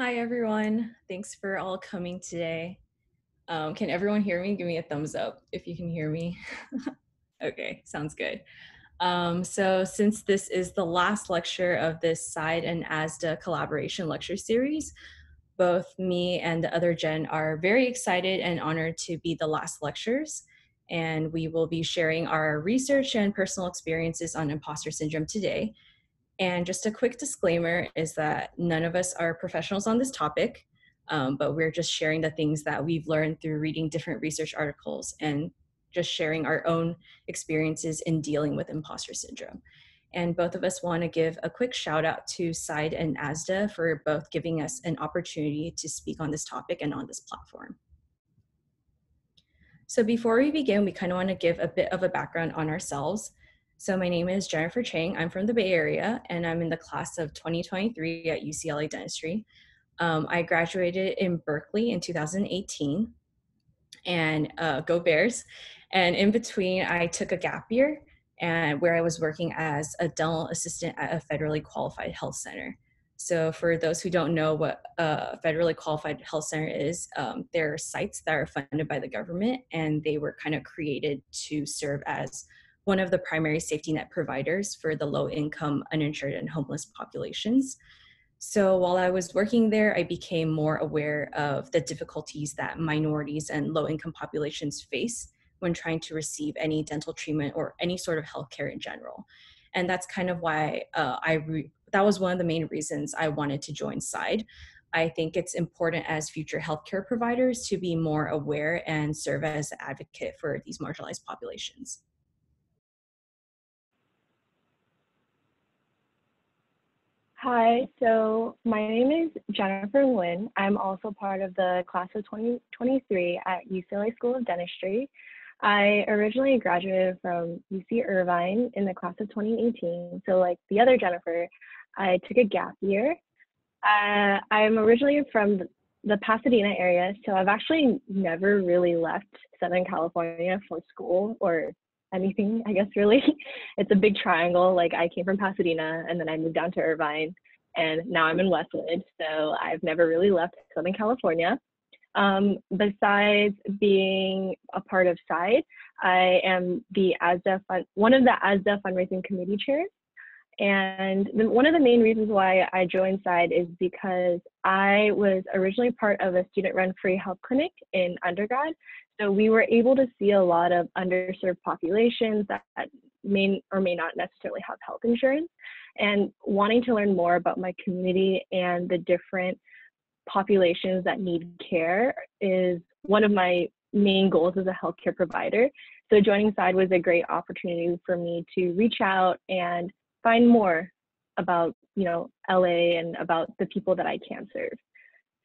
Hi, everyone. Thanks for all coming today. Um, can everyone hear me? Give me a thumbs up if you can hear me. okay, sounds good. Um, so since this is the last lecture of this SIDE and ASDA collaboration lecture series, both me and the other Jen are very excited and honored to be the last lectures. And we will be sharing our research and personal experiences on imposter syndrome today. And just a quick disclaimer is that none of us are professionals on this topic, um, but we're just sharing the things that we've learned through reading different research articles and just sharing our own experiences in dealing with imposter syndrome. And both of us want to give a quick shout out to SIDE and ASDA for both giving us an opportunity to speak on this topic and on this platform. So before we begin, we kind of want to give a bit of a background on ourselves. So my name is Jennifer Chang. I'm from the Bay Area and I'm in the class of 2023 at UCLA Dentistry. Um, I graduated in Berkeley in 2018 and uh, go Bears. And in between, I took a gap year and where I was working as a dental assistant at a federally qualified health center. So for those who don't know what a federally qualified health center is, um, they're sites that are funded by the government and they were kind of created to serve as one of the primary safety net providers for the low income, uninsured, and homeless populations. So while I was working there, I became more aware of the difficulties that minorities and low income populations face when trying to receive any dental treatment or any sort of healthcare in general. And that's kind of why uh, I, re- that was one of the main reasons I wanted to join SIDE. I think it's important as future healthcare providers to be more aware and serve as advocate for these marginalized populations. Hi, so my name is Jennifer Nguyen. I'm also part of the class of 2023 at UCLA School of Dentistry. I originally graduated from UC Irvine in the class of 2018. So, like the other Jennifer, I took a gap year. Uh, I'm originally from the Pasadena area, so I've actually never really left Southern California for school or anything, I guess, really. it's a big triangle. Like I came from Pasadena and then I moved down to Irvine and now I'm in Westwood. So I've never really left Southern California. Um, besides being a part of SIDE, I am the ASDA fund, one of the ASDA fundraising committee chairs. And the, one of the main reasons why I joined SIDE is because I was originally part of a student run free health clinic in undergrad. So we were able to see a lot of underserved populations that may or may not necessarily have health insurance. And wanting to learn more about my community and the different populations that need care is one of my main goals as a healthcare provider. So joining SIDE was a great opportunity for me to reach out and find more about, you know, LA and about the people that I can serve.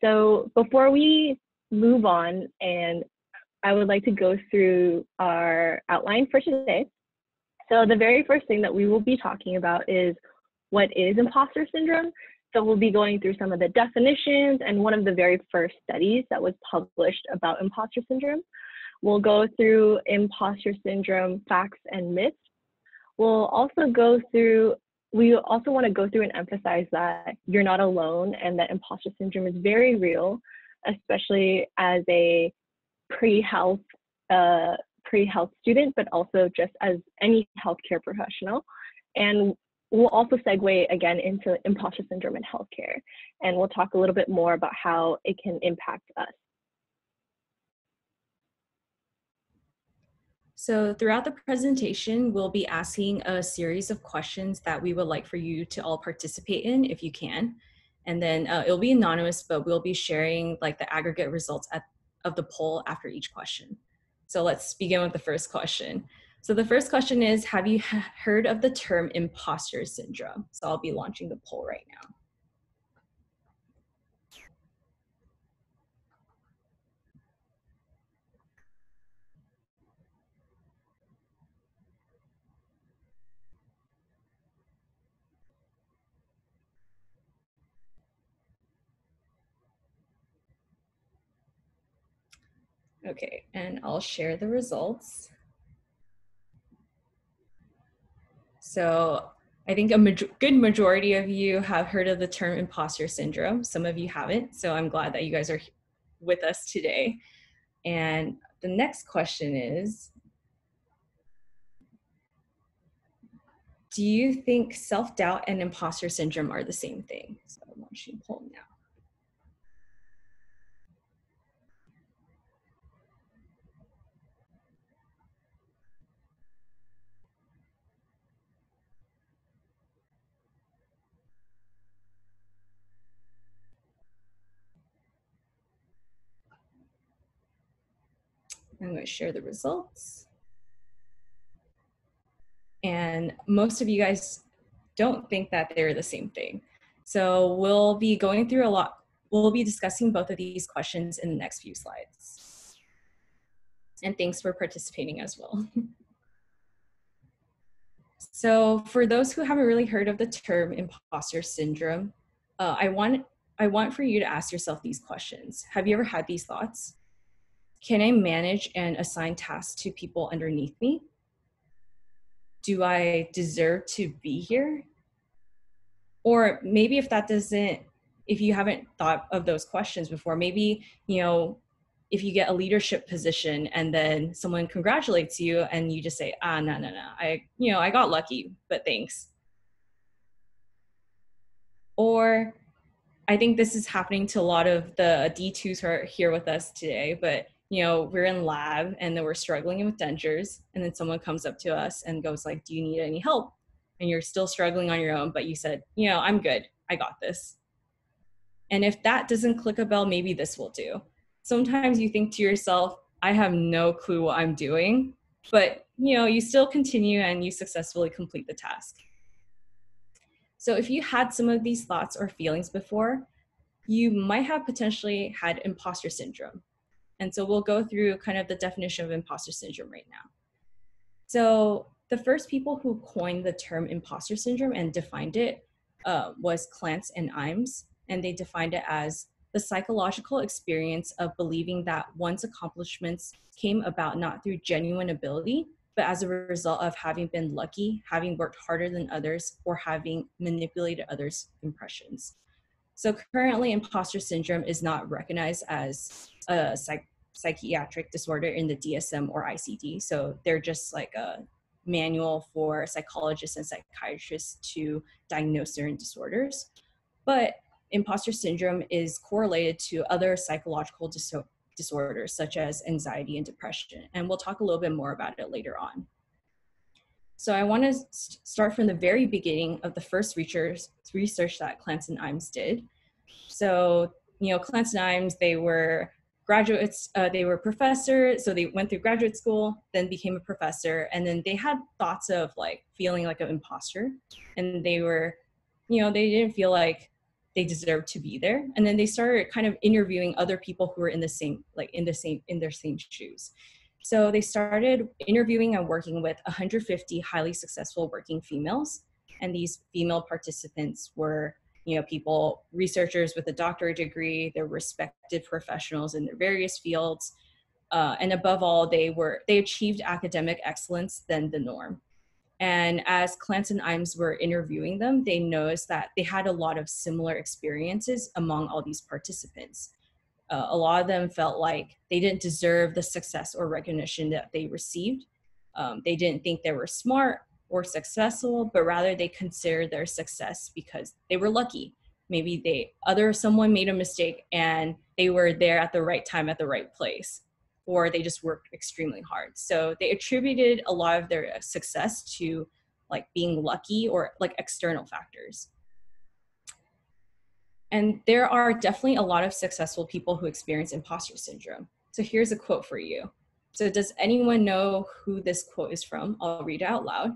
So before we move on and I would like to go through our outline for today. So the very first thing that we will be talking about is what is imposter syndrome. So we'll be going through some of the definitions and one of the very first studies that was published about imposter syndrome. We'll go through imposter syndrome facts and myths. We'll also go through, we also want to go through and emphasize that you're not alone and that imposter syndrome is very real, especially as a pre-health uh, pre-health student, but also just as any healthcare professional. And we'll also segue again into imposter syndrome in healthcare. And we'll talk a little bit more about how it can impact us. So throughout the presentation, we'll be asking a series of questions that we would like for you to all participate in if you can. And then uh, it'll be anonymous, but we'll be sharing like the aggregate results at of the poll after each question. So let's begin with the first question. So the first question is, have you heard of the term imposter syndrome? So I'll be launching the poll right now. Okay, and I'll share the results. So I think a major- good majority of you have heard of the term imposter syndrome. Some of you haven't, so I'm glad that you guys are with us today. And the next question is Do you think self doubt and imposter syndrome are the same thing? So I want you to pull now. I'm going to share the results. And most of you guys don't think that they're the same thing. So we'll be going through a lot, we'll be discussing both of these questions in the next few slides. And thanks for participating as well. so for those who haven't really heard of the term imposter syndrome, uh, I want I want for you to ask yourself these questions. Have you ever had these thoughts? Can I manage and assign tasks to people underneath me? Do I deserve to be here? Or maybe if that doesn't, if you haven't thought of those questions before, maybe, you know, if you get a leadership position and then someone congratulates you and you just say, ah, no, no, no, I, you know, I got lucky, but thanks. Or I think this is happening to a lot of the D2s who are here with us today, but you know, we're in lab and then we're struggling with dentures, and then someone comes up to us and goes like, "Do you need any help?" And you're still struggling on your own, but you said, "You know, I'm good. I got this." And if that doesn't click a bell, maybe this will do. Sometimes you think to yourself, "I have no clue what I'm doing," but you know, you still continue and you successfully complete the task. So if you had some of these thoughts or feelings before, you might have potentially had imposter syndrome and so we'll go through kind of the definition of imposter syndrome right now. So the first people who coined the term imposter syndrome and defined it uh, was Clance and Imes, and they defined it as the psychological experience of believing that one's accomplishments came about not through genuine ability, but as a result of having been lucky, having worked harder than others, or having manipulated others' impressions. So currently, imposter syndrome is not recognized as a psych- psychiatric disorder in the DSM or ICD. So they're just like a manual for psychologists and psychiatrists to diagnose certain disorders. But imposter syndrome is correlated to other psychological dis- disorders such as anxiety and depression. And we'll talk a little bit more about it later on. So I want to st- start from the very beginning of the first research, research that and Imes did. So, you know, Clance and Imes, they were graduates, uh, they were professors, so they went through graduate school, then became a professor, and then they had thoughts of like feeling like an imposter, and they were, you know, they didn't feel like they deserved to be there, and then they started kind of interviewing other people who were in the same, like in the same, in their same shoes. So they started interviewing and working with 150 highly successful working females, and these female participants were you know people researchers with a doctorate degree they're respected professionals in their various fields. Uh, and above all they were they achieved academic excellence than the norm. And as Clance and Imes were interviewing them, they noticed that they had a lot of similar experiences among all these participants. Uh, a lot of them felt like they didn't deserve the success or recognition that they received. Um, they didn't think they were smart or successful, but rather they considered their success because they were lucky. Maybe they other someone made a mistake and they were there at the right time at the right place, or they just worked extremely hard. So they attributed a lot of their success to like being lucky or like external factors. And there are definitely a lot of successful people who experience imposter syndrome. So here's a quote for you. So, does anyone know who this quote is from? I'll read it out loud.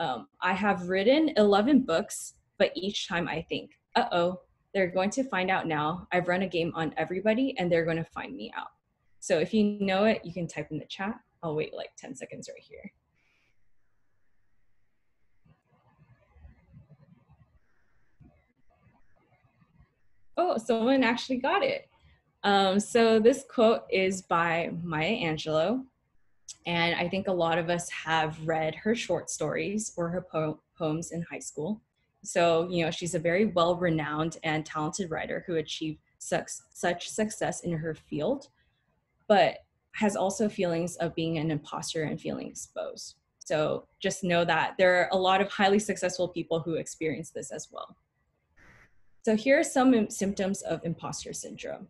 Um, I have written 11 books, but each time I think, uh oh, they're going to find out now. I've run a game on everybody and they're going to find me out. So if you know it, you can type in the chat. I'll wait like 10 seconds right here. Oh, someone actually got it. Um, so this quote is by Maya Angelou. And I think a lot of us have read her short stories or her po- poems in high school. So, you know, she's a very well renowned and talented writer who achieved such, such success in her field, but has also feelings of being an imposter and feeling exposed. So just know that there are a lot of highly successful people who experience this as well. So here are some symptoms of imposter syndrome.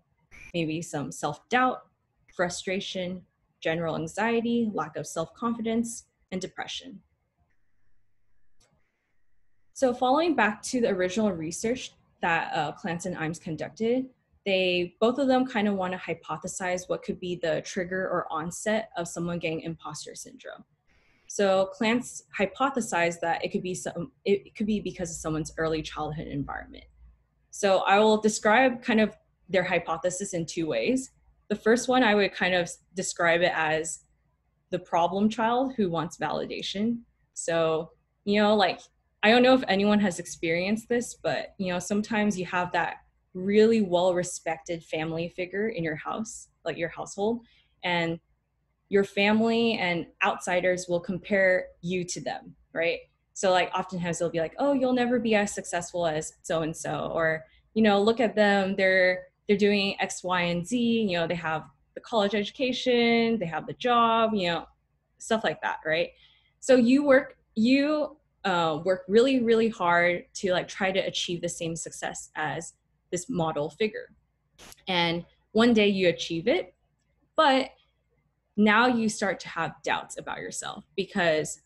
Maybe some self-doubt, frustration, general anxiety, lack of self-confidence, and depression. So following back to the original research that uh, Clance and Imes conducted, they both of them kind of want to hypothesize what could be the trigger or onset of someone getting imposter syndrome. So Clance hypothesized that it could be some it could be because of someone's early childhood environment. So I will describe kind of their hypothesis in two ways. The first one I would kind of describe it as the problem child who wants validation. So, you know, like I don't know if anyone has experienced this, but you know, sometimes you have that really well respected family figure in your house, like your household, and your family and outsiders will compare you to them, right? So like oftentimes they'll be like, "Oh, you'll never be as successful as so and so," or you know, look at them, they're they're doing X, Y, and Z. You know, they have the college education, they have the job, you know, stuff like that, right? So you work you uh, work really really hard to like try to achieve the same success as this model figure and one day you achieve it but now you start to have doubts about yourself because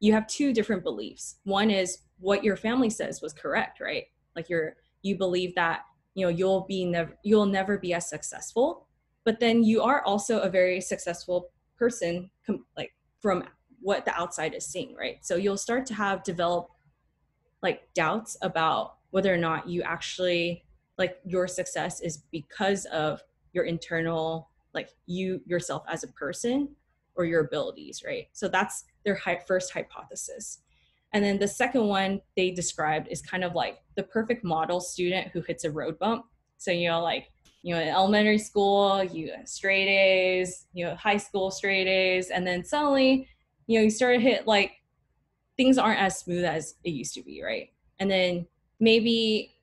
you have two different beliefs. One is what your family says was correct right? Like you're you believe that you know you'll be never you'll never be as successful but then you are also a very successful person com- like from what the outside is seeing right? So you'll start to have develop like doubts about whether or not you actually like your success is because of your internal like you yourself as a person or your abilities right? So that's their first hypothesis. And then the second one they described is kind of like the perfect model student who hits a road bump. So you know like you know in elementary school you straight a's you know high school straight a's and then suddenly you know you start to hit like things aren't as smooth as it used to be right? And then maybe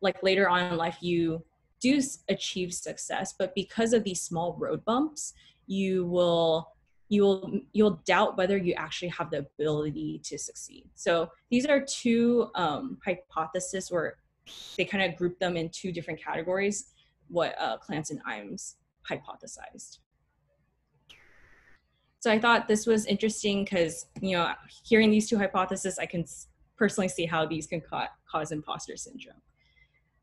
like later on in life you do achieve success but because of these small road bumps you will you will you'll doubt whether you actually have the ability to succeed. So these are two um, hypotheses where they kind of group them in two different categories what uh, Clance and Imes hypothesized. So i thought this was interesting because you know hearing these two hypotheses i can personally see how these can ca- cause imposter syndrome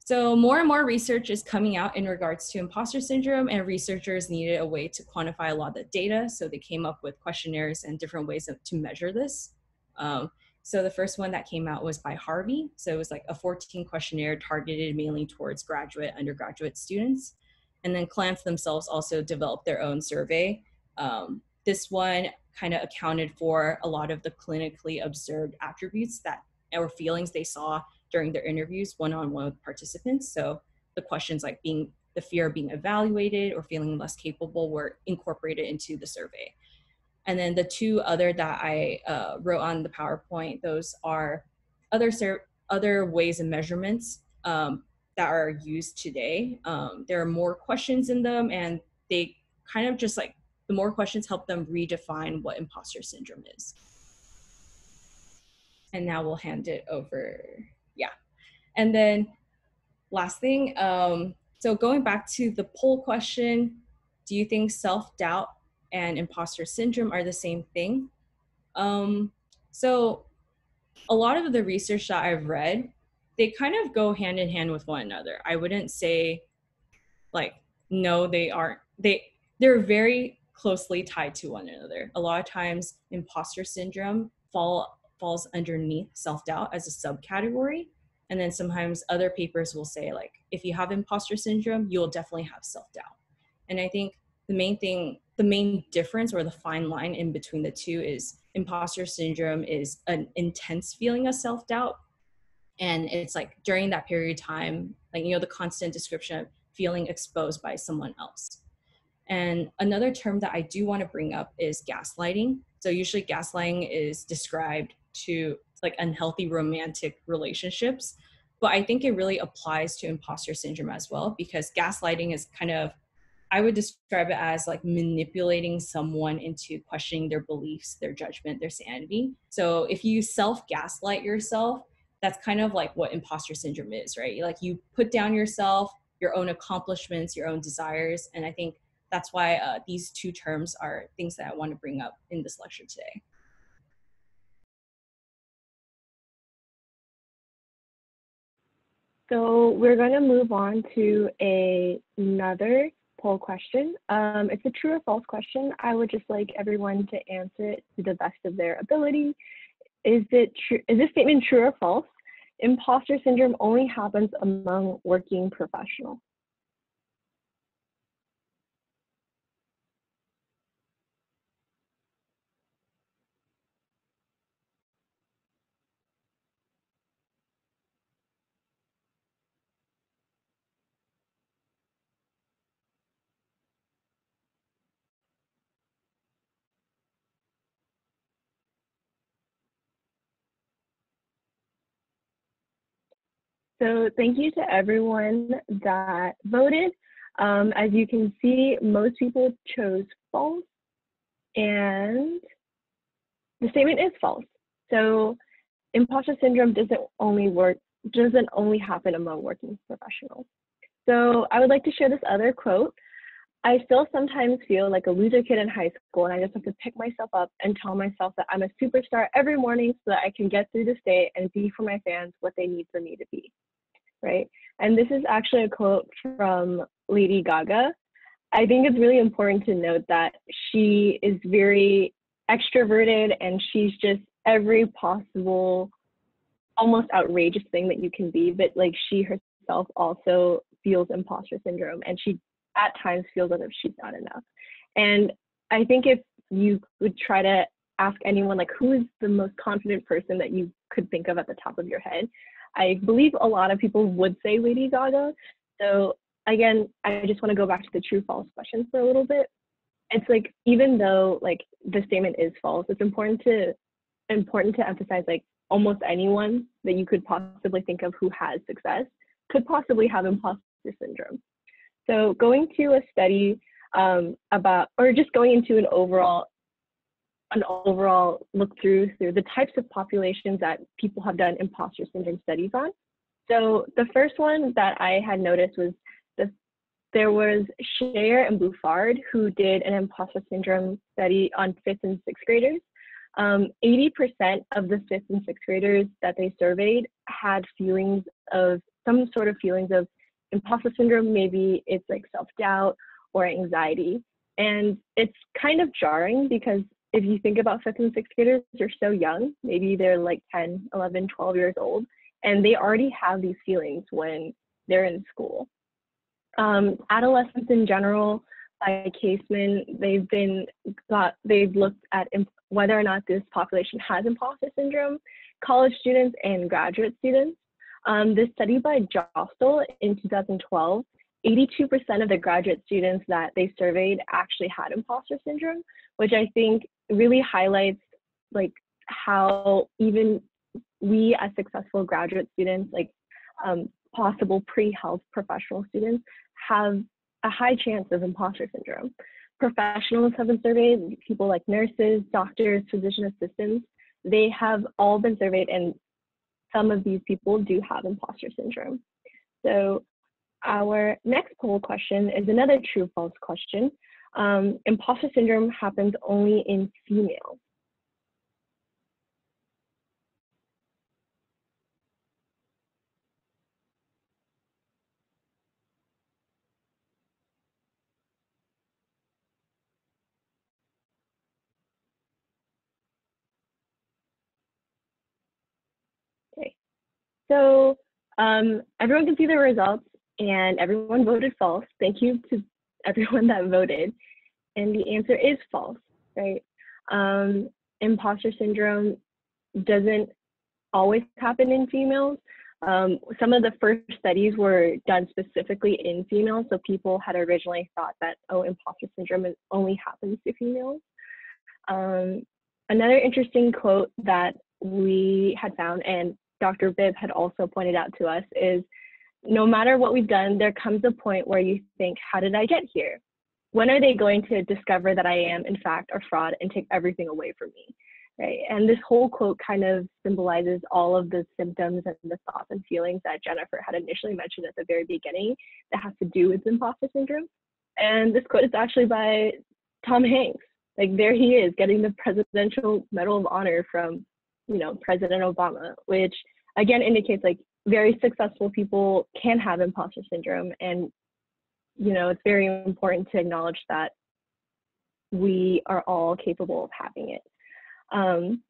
so more and more research is coming out in regards to imposter syndrome and researchers needed a way to quantify a lot of the data. So they came up with questionnaires and different ways of, to measure this. Um, so the first one that came out was by Harvey. So it was like a 14 questionnaire targeted mainly towards graduate, undergraduate students. And then Clance themselves also developed their own survey. Um, this one kind of accounted for a lot of the clinically observed attributes that or feelings they saw during their interviews one-on-one with participants. So the questions like being the fear of being evaluated or feeling less capable were incorporated into the survey. And then the two other that I uh, wrote on the PowerPoint, those are other ser- other ways and measurements um, that are used today. Um, there are more questions in them, and they kind of just like the more questions help them redefine what imposter syndrome is. And now we'll hand it over yeah. And then last thing, um, so going back to the poll question, do you think self-doubt and imposter syndrome are the same thing? Um, so a lot of the research that I've read, they kind of go hand in hand with one another. I wouldn't say like no, they aren't. They they're very closely tied to one another. A lot of times imposter syndrome fall falls underneath self-doubt as a subcategory. And then sometimes other papers will say like if you have imposter syndrome you'll definitely have self-doubt. And i think the main thing the main difference or the fine line in between the two is imposter syndrome is an intense feeling of self-doubt. And it's like during that period of time like you know the constant description of feeling exposed by someone else. And another term that i do want to bring up is gaslighting. So usually gaslighting is described to like unhealthy romantic relationships. But I think it really applies to imposter syndrome as well because gaslighting is kind of I would describe it as like manipulating someone into questioning their beliefs, their judgment, their sanity. So if you self gaslight yourself, that's kind of like what imposter syndrome is, right? Like you put down yourself, your own accomplishments, your own desires. And I think that's why uh, these two terms are things that I want to bring up in this lecture today. So we're going to move on to a, another poll question. Um, it's a true or false question. I would just like everyone to answer it to the best of their ability. Is it true? Is this statement true or false? Imposter syndrome only happens among working professionals. So thank you to everyone that voted. Um, as you can see, most people chose false and the statement is false. So imposter syndrome doesn't only work, doesn't only happen among working professionals. So I would like to share this other quote. I still sometimes feel like a loser kid in high school, and I just have to pick myself up and tell myself that I'm a superstar every morning so that I can get through this day and be for my fans what they need for me to be right? And this is actually a quote from Lady Gaga. I think it's really important to note that she is very extroverted and she's just every possible, almost outrageous thing that you can be, but like she herself also feels imposter syndrome and she at times feels as if she's not enough. And I think if you would try to ask anyone like who is the most confident person that you could think of at the top of your head, I believe a lot of people would say Lady Gaga. So again, I just want to go back to the true false question for a little bit. It's like even though like the statement is false, it's important to important to emphasize like almost anyone that you could possibly think of who has success could possibly have imposter syndrome. So going to a study um, about, or just going into an overall an overall look through through the types of populations that people have done imposter syndrome studies on. So the first one that I had noticed was the, there was Chayer and Bouffard who did an imposter syndrome study on fifth and sixth graders. 80% um, of the fifth and sixth graders that they surveyed had feelings of some sort of feelings of imposter syndrome. Maybe it's like self doubt or anxiety. And it's kind of jarring because if you think about fifth and sixth graders, they're so young. Maybe they're like 10, 11, 12 years old, and they already have these feelings when they're in school. Um, adolescents in general, by Caselman, they've been got they've looked at whether or not this population has imposter syndrome, college students and graduate students. Um, this study by Jöstl in 2012 82% of the graduate students that they surveyed actually had imposter syndrome, which I think really highlights like how even we as successful graduate students, like um, possible pre-health professional students, have a high chance of imposter syndrome. Professionals have been surveyed, people like nurses, doctors, physician assistants, they have all been surveyed and some of these people do have imposter syndrome. So our next poll question is another true false question. Um, imposter syndrome happens only in females. Okay, so um, everyone can see the results and everyone voted false. Thank you to everyone that voted. And the answer is false, right? Um, imposter syndrome doesn't always happen in females. Um, some of the first studies were done specifically in females, so people had originally thought that, oh, imposter syndrome only happens to females. Um, another interesting quote that we had found, and Dr. Bibb had also pointed out to us, is no matter what we've done, there comes a point where you think, how did I get here? When are they going to discover that I am, in fact, a fraud and take everything away from me? Right. And this whole quote kind of symbolizes all of the symptoms and the thoughts and feelings that Jennifer had initially mentioned at the very beginning that has to do with imposter syndrome. And this quote is actually by Tom Hanks. Like there he is getting the Presidential Medal of Honor from, you know, President Obama, which again indicates like very successful people can have imposter syndrome and you know it's very important to acknowledge that we are all capable of having it. Um,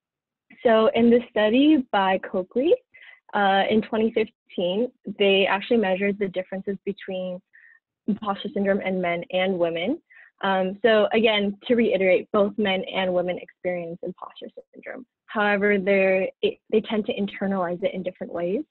so in this study by Cokley uh, in 2015 they actually measured the differences between imposter syndrome in men and women. Um, so again to reiterate both men and women experience imposter syndrome. However they they tend to internalize it in different ways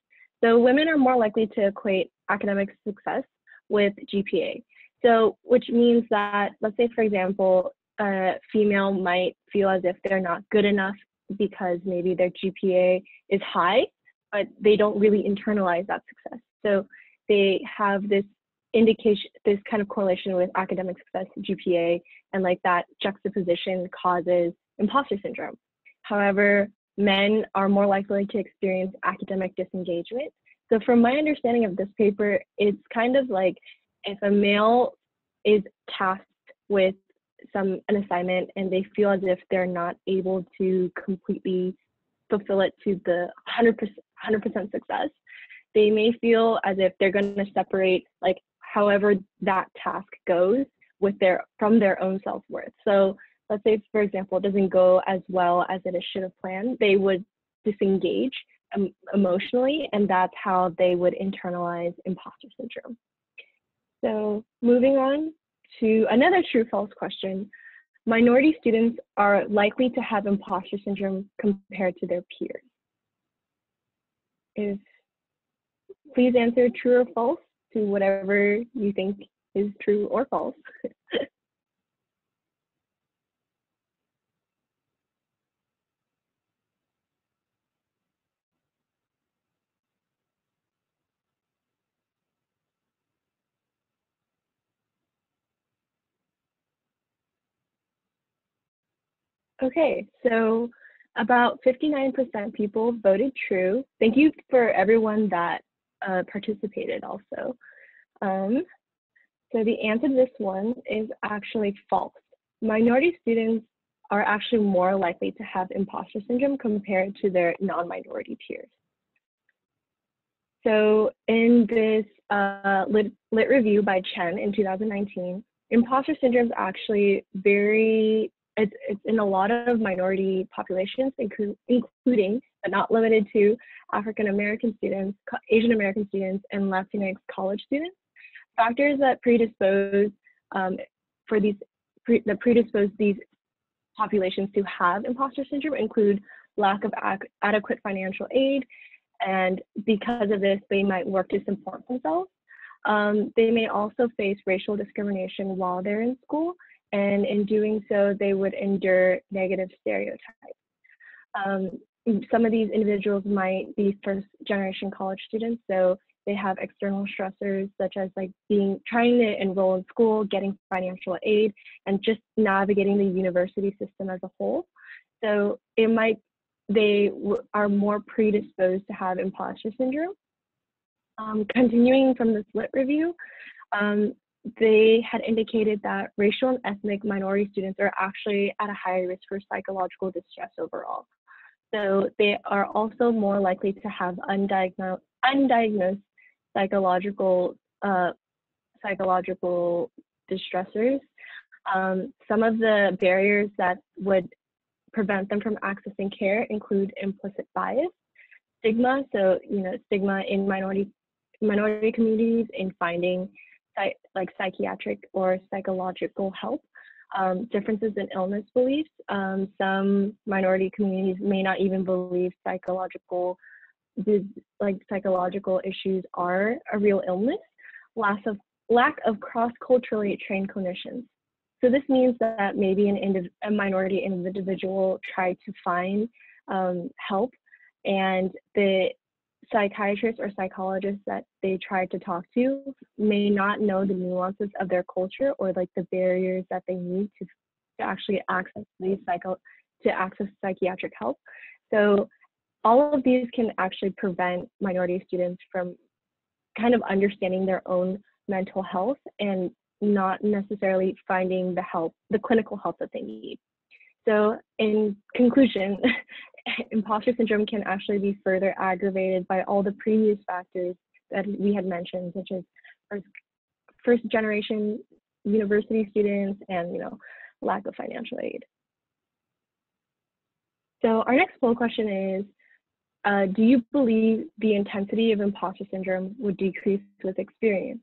so women are more likely to equate academic success with GPA. So which means that, let's say for example, a female might feel as if they're not good enough because maybe their GPA is high, but they don't really internalize that success. So they have this indication, this kind of correlation with academic success, GPA, and like that juxtaposition causes imposter syndrome. However, men are more likely to experience academic disengagement. So, from my understanding of this paper, it's kind of like if a male is tasked with some an assignment and they feel as if they're not able to completely fulfill it to the 100% 100% success, they may feel as if they're going to separate like however that task goes with their from their own self-worth. So let's say, for example, it doesn't go as well as it should have planned, they would disengage um, emotionally, and that's how they would internalize imposter syndrome. So, moving on to another true false question minority students are likely to have imposter syndrome compared to their peers. If please answer true or false to whatever you think is true or false. Okay, so about 59% people voted true. Thank you for everyone that uh, participated also. Um, so the answer to this one is actually false. Minority students are actually more likely to have imposter syndrome compared to their non-minority peers. So in this uh, lit, lit review by Chen in 2019, imposter syndrome is actually very it's, it's in a lot of minority populations, including but not limited to African American students, Asian American students, and Latinx college students. Factors that predispose um, for these pre, that predispose these populations to have imposter syndrome include lack of ac adequate financial aid, and because of this, they might work to support themselves. Um, they may also face racial discrimination while they're in school, and in doing so, they would endure negative stereotypes. Um, some of these individuals might be first generation college students, so they have external stressors such as like being trying to enroll in school, getting financial aid, and just navigating the university system as a whole. So it might they are more predisposed to have imposter syndrome. Um, continuing from this lit review, um, they had indicated that racial and ethnic minority students are actually at a higher risk for psychological distress overall. So they are also more likely to have undiagnosed, undiagnosed psychological uh, psychological distressors. Um, some of the barriers that would prevent them from accessing care include implicit bias, stigma, so you know stigma in minority minority communities in finding like psychiatric or psychological help. Um, differences in illness beliefs. Um, some minority communities may not even believe psychological, like psychological issues are a real illness. Lack of lack of cross-culturally trained clinicians. So this means that maybe an a minority individual tried to find um, help, and the psychiatrists or psychologists that they try to talk to may not know the nuances of their culture or like the barriers that they need to, to actually access these psycho to access psychiatric help. So all of these can actually prevent minority students from kind of understanding their own mental health and not necessarily finding the help, the clinical help that they need. So in conclusion, imposter syndrome can actually be further aggravated by all the previous factors that we had mentioned, such as first, first generation university students and you know lack of financial aid. So our next poll question is, uh, do you believe the intensity of imposter syndrome would decrease with experience?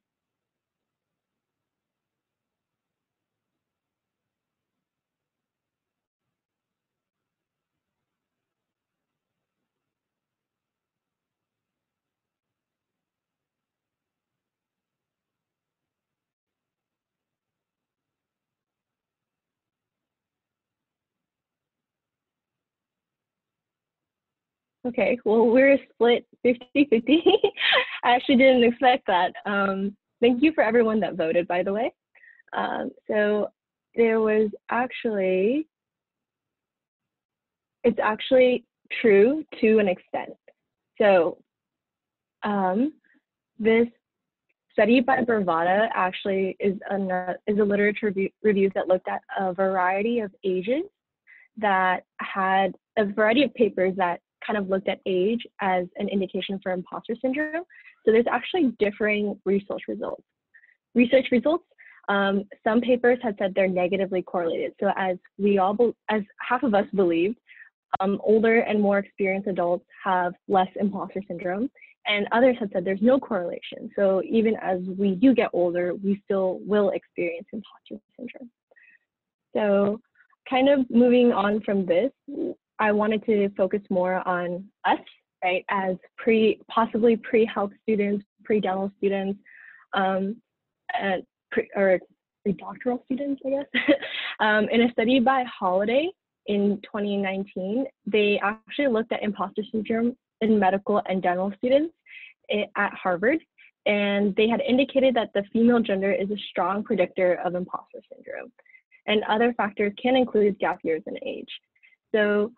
Okay, well, we're split 50-50. I actually didn't expect that. Um, thank you for everyone that voted, by the way. Um, so there was actually, it's actually true to an extent. So um, this study by Bravata actually is a, is a literature review, review that looked at a variety of ages that had a variety of papers that kind of looked at age as an indication for imposter syndrome. So there's actually differing research results. Research results, um, some papers had said they're negatively correlated. So as we all, as half of us believed, um, older and more experienced adults have less imposter syndrome, and others had said there's no correlation. So even as we do get older, we still will experience imposter syndrome. So kind of moving on from this, I wanted to focus more on us, right, as pre, possibly pre-health students, pre-dental students, um, and pre, or pre-doctoral students, I guess. um, in a study by Holliday in 2019, they actually looked at imposter syndrome in medical and dental students at Harvard, and they had indicated that the female gender is a strong predictor of imposter syndrome. And other factors can include gap years and age. So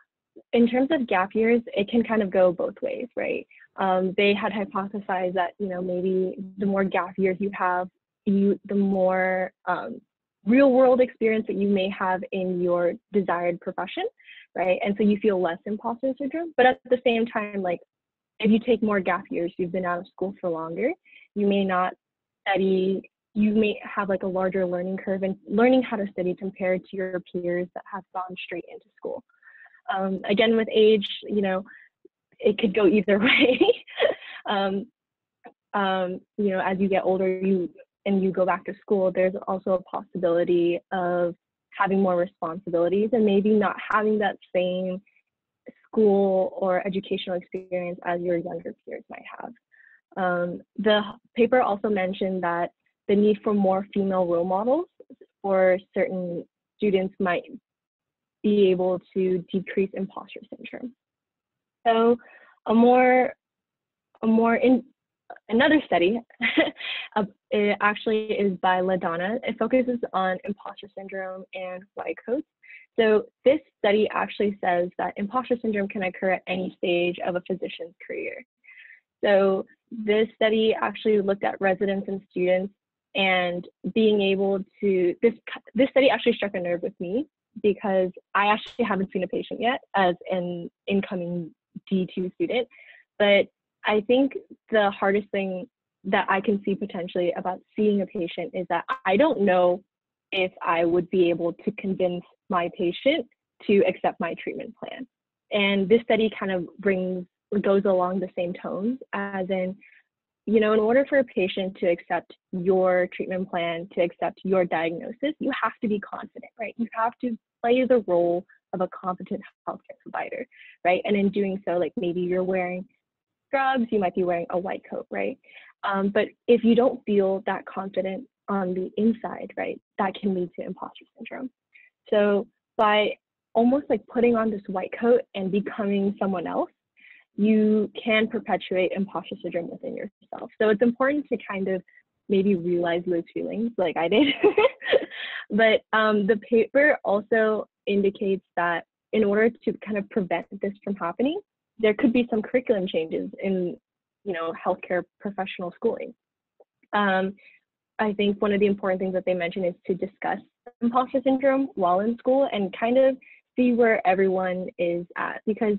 in terms of gap years, it can kind of go both ways, right? Um, they had hypothesized that you know maybe the more gap years you have, you the more um, real world experience that you may have in your desired profession, right? And so you feel less imposter syndrome. But at the same time, like if you take more gap years, you've been out of school for longer, you may not study. You may have like a larger learning curve and learning how to study compared to your peers that have gone straight into school. Um, again, with age, you know, it could go either way. um, um, you know, as you get older, you and you go back to school, there's also a possibility of having more responsibilities and maybe not having that same school or educational experience as your younger peers might have. Um, the paper also mentioned that the need for more female role models for certain students might be able to decrease imposter syndrome. So a more, a more in, another study uh, it actually is by LaDonna. It focuses on imposter syndrome and white coats. So this study actually says that imposter syndrome can occur at any stage of a physician's career. So this study actually looked at residents and students and being able to this this study actually struck a nerve with me because I actually haven't seen a patient yet as an incoming D2 student. But I think the hardest thing that I can see potentially about seeing a patient is that I don't know if I would be able to convince my patient to accept my treatment plan. And this study kind of brings goes along the same tones as in you know, in order for a patient to accept your treatment plan, to accept your diagnosis, you have to be confident, right? You have to play the role of a competent healthcare provider, right? And in doing so, like maybe you're wearing scrubs, you might be wearing a white coat, right? Um, but if you don't feel that confident on the inside, right, that can lead to imposter syndrome. So by almost like putting on this white coat and becoming someone else, you can perpetuate imposter syndrome within yourself. So it's important to kind of maybe realize those feelings like I did. but um, the paper also indicates that in order to kind of prevent this from happening, there could be some curriculum changes in, you know, healthcare professional schooling. Um, I think one of the important things that they mention is to discuss imposter syndrome while in school and kind of see where everyone is at because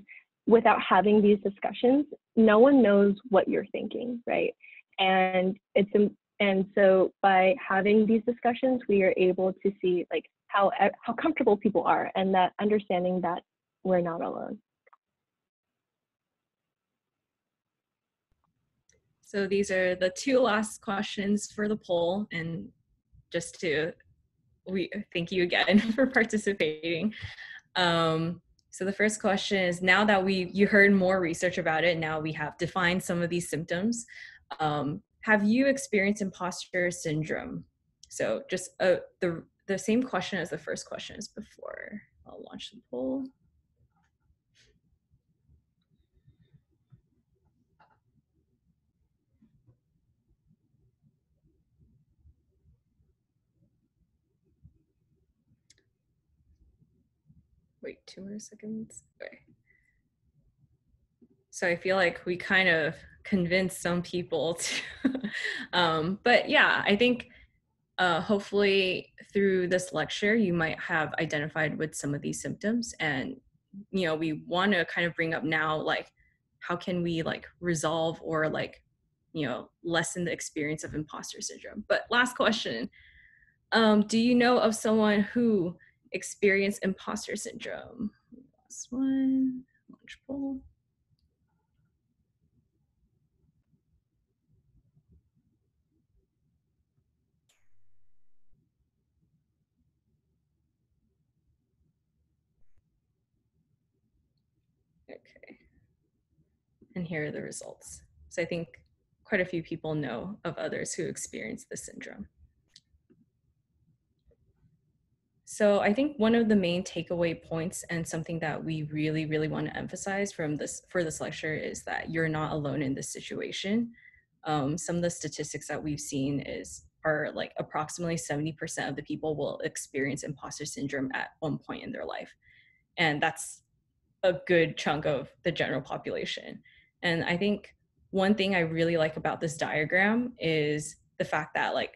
without having these discussions, no one knows what you're thinking, right? And it's and so by having these discussions, we are able to see like how how comfortable people are and that understanding that we're not alone. So these are the two last questions for the poll and just to we thank you again for participating. Um, so the first question is now that we you heard more research about it, now we have defined some of these symptoms. Um, have you experienced imposter syndrome? So just uh, the the same question as the first question is before. I'll launch the poll. Wait, two more seconds. Okay. So I feel like we kind of convinced some people to um, but yeah i think uh, hopefully through this lecture you might have identified with some of these symptoms and you know we want to kind of bring up now like how can we like resolve or like you know lessen the experience of imposter syndrome but last question um, do you know of someone who experienced imposter syndrome last one launch poll Okay. And here are the results. So I think quite a few people know of others who experience the syndrome. So I think one of the main takeaway points and something that we really, really want to emphasize from this for this lecture is that you're not alone in this situation. Um, some of the statistics that we've seen is are like approximately 70% of the people will experience imposter syndrome at one point in their life. And that's a good chunk of the general population. And I think one thing I really like about this diagram is the fact that like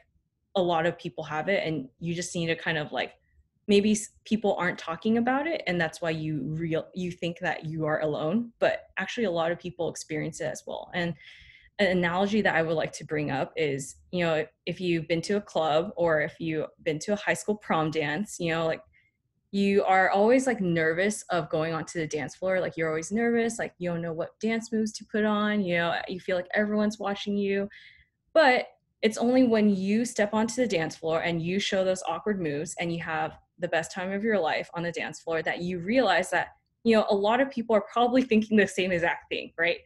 a lot of people have it and you just need to kind of like maybe people aren't talking about it and that's why you real you think that you are alone but actually a lot of people experience it as well. And an analogy that i would like to bring up is you know if you've been to a club or if you've been to a high school prom dance you know like you are always like nervous of going onto the dance floor like you're always nervous like you don't know what dance moves to put on you know you feel like everyone's watching you. But it's only when you step onto the dance floor and you show those awkward moves and you have the best time of your life on the dance floor that you realize that you know a lot of people are probably thinking the same exact thing right?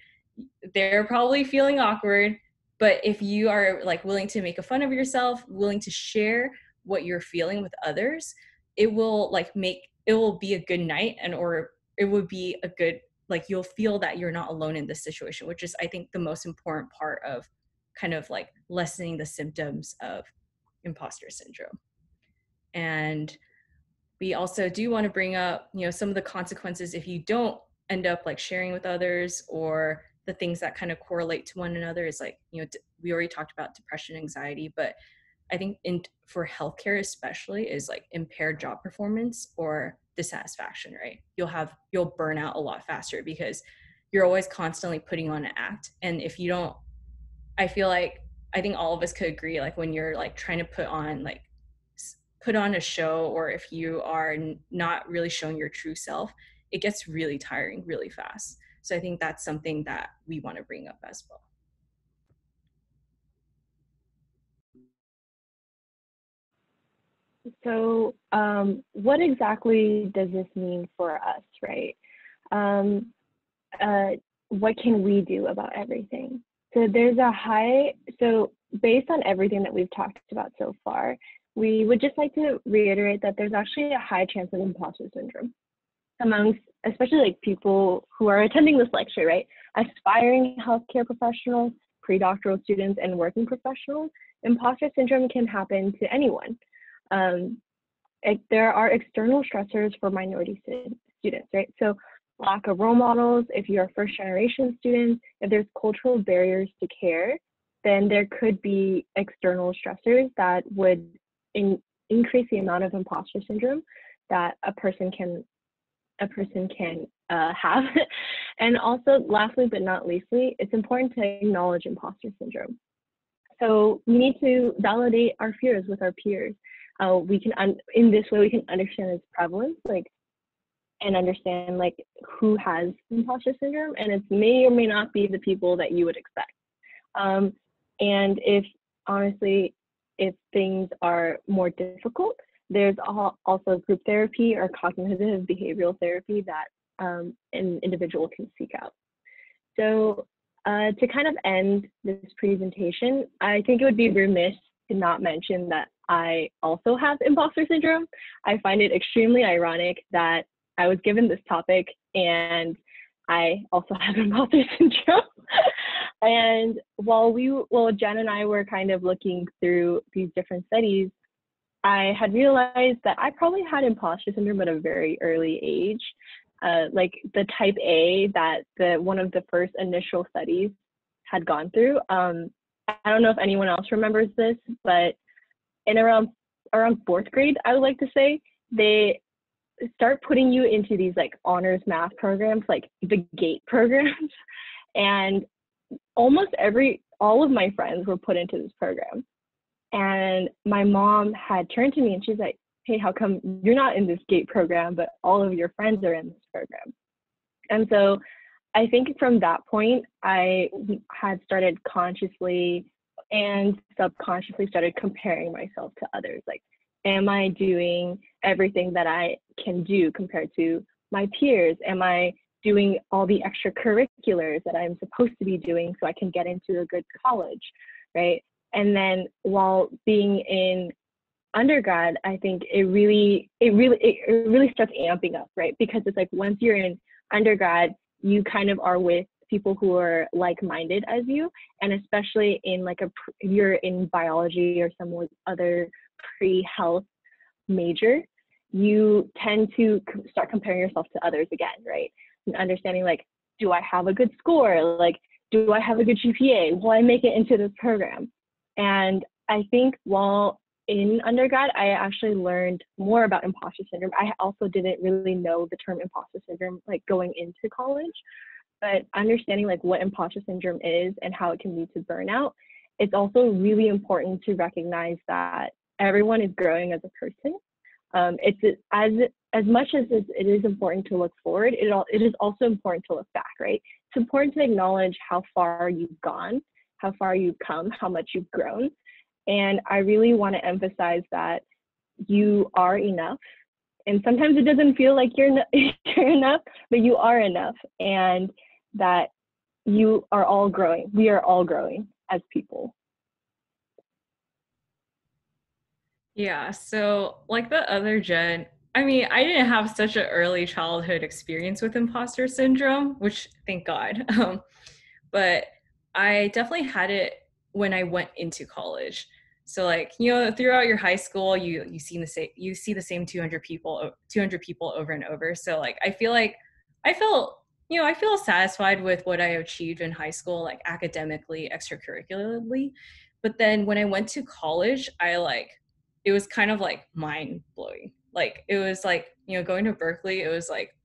They're probably feeling awkward but if you are like willing to make a fun of yourself willing to share what you're feeling with others it will like make it will be a good night and or it would be a good like you'll feel that you're not alone in this situation which is i think the most important part of kind of like lessening the symptoms of imposter syndrome. And we also do want to bring up you know some of the consequences if you don't end up like sharing with others or the things that kind of correlate to one another is like you know we already talked about depression anxiety but I think in for healthcare especially is like impaired job performance or dissatisfaction, right? You'll have you'll burn out a lot faster because you're always constantly putting on an act. And if you don't I feel like I think all of us could agree like when you're like trying to put on like put on a show or if you are not really showing your true self, it gets really tiring really fast. So I think that's something that we want to bring up as well. So, um, what exactly does this mean for us, right? Um, uh, what can we do about everything? So, there's a high, so based on everything that we've talked about so far, we would just like to reiterate that there's actually a high chance of imposter syndrome. amongst especially like people who are attending this lecture, right? Aspiring healthcare professionals, pre-doctoral students, and working professionals, imposter syndrome can happen to anyone. Um, it, there are external stressors for minority students, right? So lack of role models, if you're a first generation student, if there's cultural barriers to care, then there could be external stressors that would in, increase the amount of imposter syndrome that a person can a person can uh, have. and also, lastly but not leastly, it's important to acknowledge imposter syndrome. So we need to validate our fears with our peers. Uh, we can, in this way, we can understand its prevalence, like, and understand like who has imposter syndrome, and it may or may not be the people that you would expect. Um, and if honestly, if things are more difficult, there's also group therapy or cognitive behavioral therapy that um, an individual can seek out. So uh, to kind of end this presentation, I think it would be remiss to not mention that I also have imposter syndrome. I find it extremely ironic that I was given this topic and I also have imposter syndrome. and while we, well, Jen and I were kind of looking through these different studies, I had realized that I probably had imposter syndrome at a very early age, uh, like the type A that the one of the first initial studies had gone through. Um, I don't know if anyone else remembers this, but in around around fourth grade, I would like to say they start putting you into these like honors math programs, like the GATE programs, and almost every all of my friends were put into this program and my mom had turned to me and she's like, Hey, how come you're not in this GATE program, but all of your friends are in this program? And so I think from that point, I had started consciously and subconsciously started comparing myself to others. Like, am I doing everything that I can do compared to my peers? Am I doing all the extracurriculars that I'm supposed to be doing so I can get into a good college? Right. And then while being in undergrad, I think it really, it really, it really starts amping up, right? Because it's like once you're in undergrad, you kind of are with people who are like-minded as you, and especially in like a, you're in biology or some other pre-health major, you tend to start comparing yourself to others again, right? And understanding like, do I have a good score? Like, do I have a good GPA? Will I make it into this program? And I think while in undergrad, I actually learned more about imposter syndrome. I also didn't really know the term imposter syndrome like going into college, but understanding like what imposter syndrome is and how it can lead to burnout, it's also really important to recognize that everyone is growing as a person. Um, it's as as much as it is important to look forward, it all, it is also important to look back, right? It's important to acknowledge how far you've gone how far you've come, how much you've grown. And I really want to emphasize that you are enough. And sometimes it doesn't feel like you're, you're enough, but you are enough. And that you are all growing. We are all growing as people. Yeah. So, like the other Jen, I mean, I didn't have such an early childhood experience with imposter syndrome, which thank God. Um, but I definitely had it when I went into college. So like, you know, throughout your high school, you you see the same you see the same 200 people 200 people over and over. So like I feel like I felt, you know, I feel satisfied with what I achieved in high school like academically, extracurricularly. But then when I went to college, I like it was kind of like mind blowing. Like it was like, you know, going to Berkeley, it was like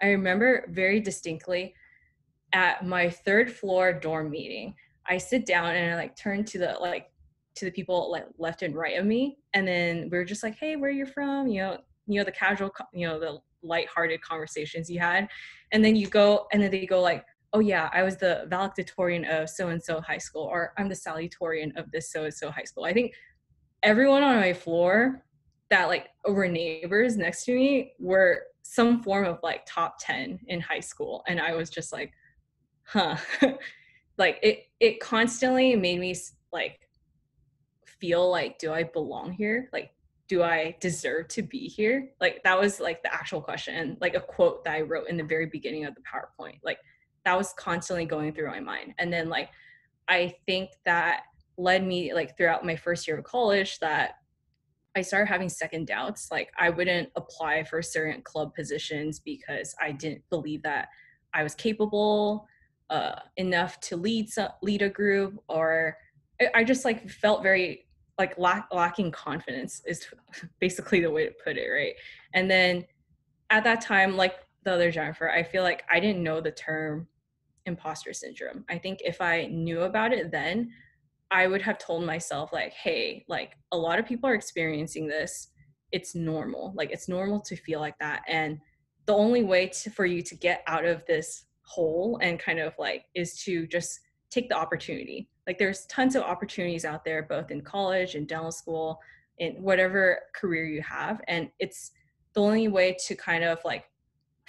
I remember very distinctly at my third floor dorm meeting, I sit down and I like turn to the like to the people like left and right of me, and then we are just like, "Hey, where are you from?" You know, you know the casual, you know the light-hearted conversations you had, and then you go, and then they go like, "Oh yeah, I was the valedictorian of so and so high school," or "I'm the salutatorian of this so and so high school." I think everyone on my floor that like were neighbors next to me were some form of like top 10 in high school and i was just like huh like it it constantly made me like feel like do i belong here like do I deserve to be here? Like that was like the actual question like a quote that I wrote in the very beginning of the PowerPoint. Like that was constantly going through my mind. And then like I think that led me like throughout my first year of college that I started having second doubts. Like I wouldn't apply for certain club positions because I didn't believe that I was capable uh, enough to lead some, lead a group, or I just like felt very like lack, lacking confidence is basically the way to put it, right? And then at that time, like the other Jennifer, I feel like I didn't know the term imposter syndrome. I think if I knew about it then, I would have told myself like, hey, like a lot of people are experiencing this. It's normal. Like it's normal to feel like that. And the only way to, for you to get out of this hole and kind of like is to just take the opportunity. Like there's tons of opportunities out there, both in college and dental school, in whatever career you have. And it's the only way to kind of like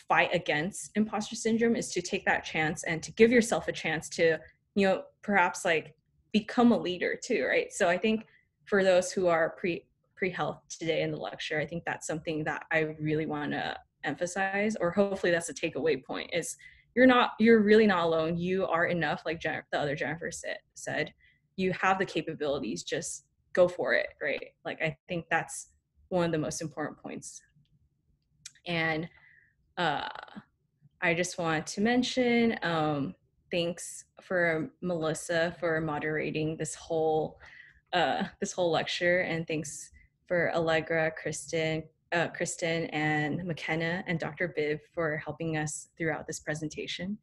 fight against imposter syndrome is to take that chance and to give yourself a chance to, you know, perhaps like become a leader too, right? So I think for those who are pre pre health today in the lecture, I think that's something that I really want to emphasize, or hopefully that's a takeaway point is you're not you're really not alone. You are enough, like the other Jennifer said. You have the capabilities. Just go for it, right? Like I think that's one of the most important points. And uh, I just want to mention um, thanks for Melissa for moderating this whole uh, this whole lecture, and thanks for Allegra, Kristen, uh, Kristen, and McKenna, and Dr. Biv for helping us throughout this presentation.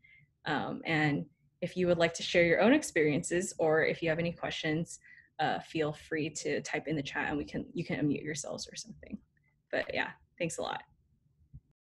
Um, and if you would like to share your own experiences, or if you have any questions, uh, feel free to type in the chat, and we can you can unmute yourselves or something. But yeah, thanks a lot.